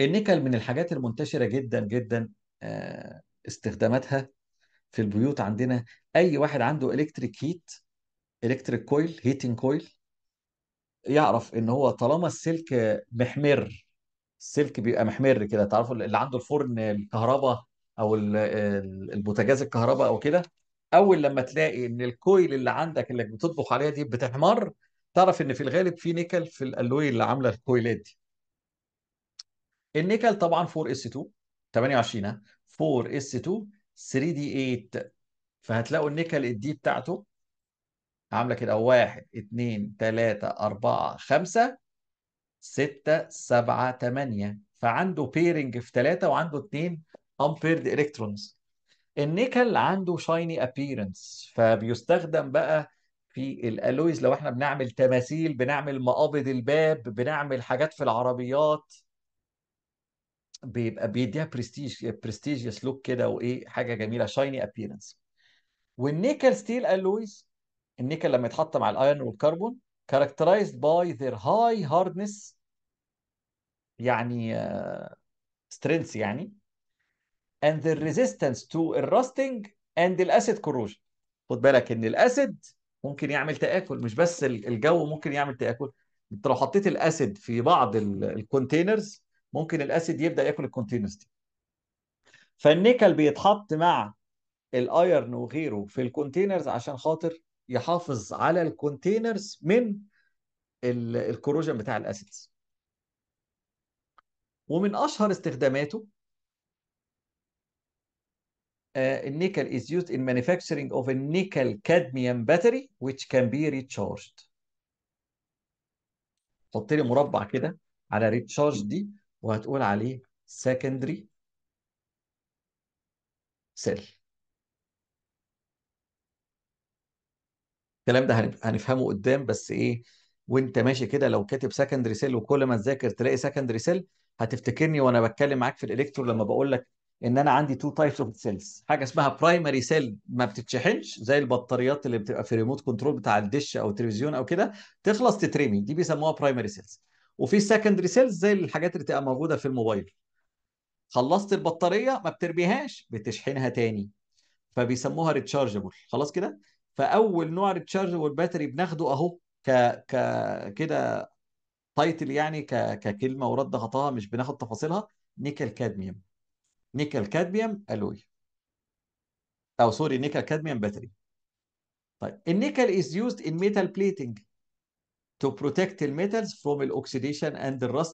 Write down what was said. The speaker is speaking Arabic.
النيكل من الحاجات المنتشرة جدا جدا آه، استخداماتها في البيوت عندنا. أي واحد عنده electric heat electric coil heating coil يعرف إن هو طالما السلك محمر السلك بيبقى محمر كده تعرفوا اللي عنده الفرن الكهرباء ال- البوتاجاز الكهرباء أو كده أول لما تلاقي إن ال coil اللي عندك اللي بتطبخ عليها دي بتحمر تعرف إن في الغالب في نيكل في ال alloy اللي عاملة الكويلات دي. النيكل طبعا 4 s 2 28 ها؟ 4 s 2 3 d 8 فهتلاقوا النيكل ال d بتاعته عاملة كده 1 2 3 4 5 6 7 8 فعنده pairing في 3 وعنده 2 unpaired electrons النيكل عنده shiny appearance فبيستخدم بقى في ال alloys. لو إحنا بنعمل تماثيل بنعمل مقابض الباب بنعمل حاجات في العربيات بيبقى بيديها prestige prestigious look كده وإيه حاجة جميلة shiny appearance وال nickel steel alloys النيكل لما يتحط مع ال iron والكربون characterized by their high hardness يعني strength يعني and their resistance to ال rusting and ال acid corrosion. خد بالك إن ال acid ممكن يعمل تآكل مش بس ال- الجو ممكن يعمل تآكل. أنت لو حطيت ال acid في بعض ال containers ممكن ال acid يبدأ يأكل ال containers دي فالنيكل بيتحط مع ال iron وغيره في ال containers عشان خاطر يحافظ على ال containers من ال- ال corrosion بتاع ال acids. ومن أشهر استخداماته uh, nickel is used in manufacturing of a nickel cadmium battery which can be recharged. حط لي مربع كده على recharge دي. وهتقول عليه secondary cell. الكلام ده هنف- هنفهمه قدام بس إيه وأنت ماشي كده لو كاتب secondary cell وكل ما تذاكر تلاقي secondary cell هتفتكرني وأنا بتكلم معاك في ال electro لما بقول لك إن أنا عندي two types of cells حاجة اسمها primary cell ما بتتشحنش زي البطاريات اللي بتبقى في remote control بتاع الدش أو التلفزيون أو كده تخلص تترمي. دي بيسموها primary cells وفي secondary cells زي الحاجات اللي بتبقى موجودة في الموبايل. خلصت البطارية ما بترميهاش بتشحنها تاني. فبيسموها rechargeable خلاص كده؟ فأول نوع rechargeable battery بناخده أهو ك ك كده title يعني ك... ككلمة word خدها مش بناخد تفاصيلها. nickel cadmium. nickel cadmium alloy. أو sorry nickel cadmium battery طيب ال nickel is used in metal plating. To protect the metals from oxidation and rust